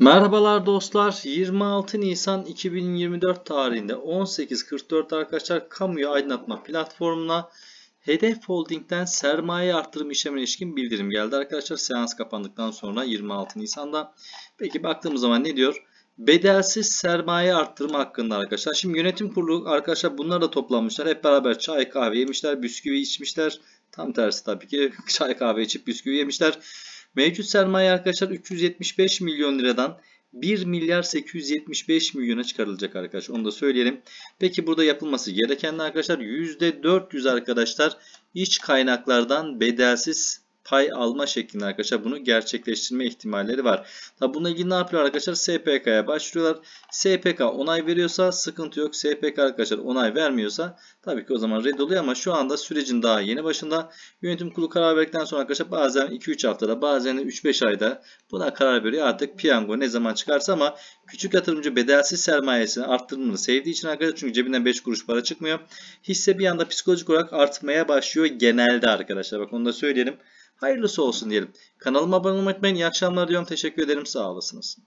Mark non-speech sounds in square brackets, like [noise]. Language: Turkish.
Merhabalar dostlar. 26 Nisan 2024 tarihinde 18.44 arkadaşlar kamuya aydınlatma platformuna Hedef Holding'den sermaye artırım işlemine ilişkin bildirim geldi arkadaşlar. Seans kapandıktan sonra 26 Nisan'da. Peki baktığımız zaman ne diyor? Bedelsiz sermaye arttırma hakkında arkadaşlar. Şimdi yönetim kurulu arkadaşlar bunlar da toplanmışlar. Hep beraber çay kahve yemişler, bisküvi içmişler. Tam tersi tabii ki [laughs] çay kahve içip bisküvi yemişler. Mevcut sermaye arkadaşlar 375 milyon liradan 1 milyar 875 milyona çıkarılacak arkadaşlar. Onu da söyleyelim. Peki burada yapılması gereken arkadaşlar %400 arkadaşlar iç kaynaklardan bedelsiz pay alma şeklinde arkadaşlar bunu gerçekleştirme ihtimalleri var. Tabi bununla ilgili ne yapıyorlar arkadaşlar? SPK'ya başvuruyorlar. SPK onay veriyorsa sıkıntı yok. SPK arkadaşlar onay vermiyorsa tabii ki o zaman reddoluyor ama şu anda sürecin daha yeni başında. Yönetim kurulu karar verdikten sonra arkadaşlar bazen 2-3 haftada bazen de 3-5 ayda buna karar veriyor. Artık piyango ne zaman çıkarsa ama küçük yatırımcı bedelsiz sermayesini arttırmanı sevdiği için arkadaşlar çünkü cebinden 5 kuruş para çıkmıyor. Hisse bir anda psikolojik olarak artmaya başlıyor genelde arkadaşlar. Bak onu da söyleyelim. Hayırlısı olsun diyelim. Kanalıma abone olmayı unutmayın. İyi akşamlar diyorum. Teşekkür ederim. Sağ olasınız.